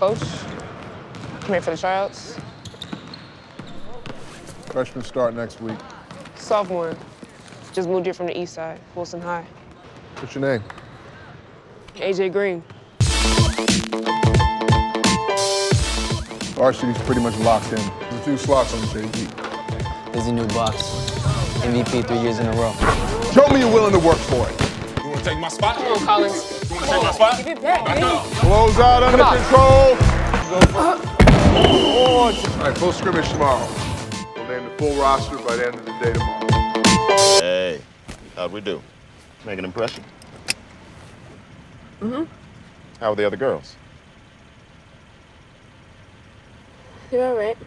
Coach, come here for the tryouts. Freshmen start next week. Sophomore, just moved here from the east side, Wilson High. What's your name? AJ Green. Varsity's pretty much locked in. There's a few slots on the JV. Busy new box. MVP three years in a row. Show me you're willing to work for it. You wanna take my spot? Come on, Collins. You wanna take my spot? Give it back, Back man. up. Close out under on. control. All right, full scrimmage tomorrow. We'll name the full roster by the end of the day tomorrow. Hey, how'd we do? Make an impression? Mm-hmm. How are the other girls? You're all right.